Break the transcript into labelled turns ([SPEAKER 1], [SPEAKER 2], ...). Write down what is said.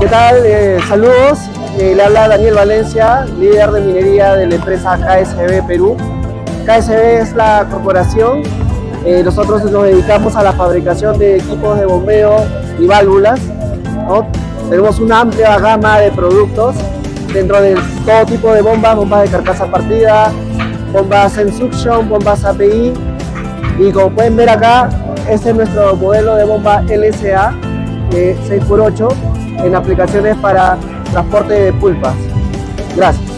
[SPEAKER 1] ¿Qué tal? Eh, saludos. Eh, le habla Daniel Valencia, líder de minería de la empresa KSB Perú. KSB es la corporación. Eh, nosotros nos dedicamos a la fabricación de equipos de bombeo y válvulas. Tenemos una amplia gama de productos dentro de todo tipo de bombas, bombas de carcasa partida, bombas en suction, bombas API. Y como pueden ver acá, este es nuestro modelo de bomba LSA 6x8 en aplicaciones para transporte de pulpas. Gracias.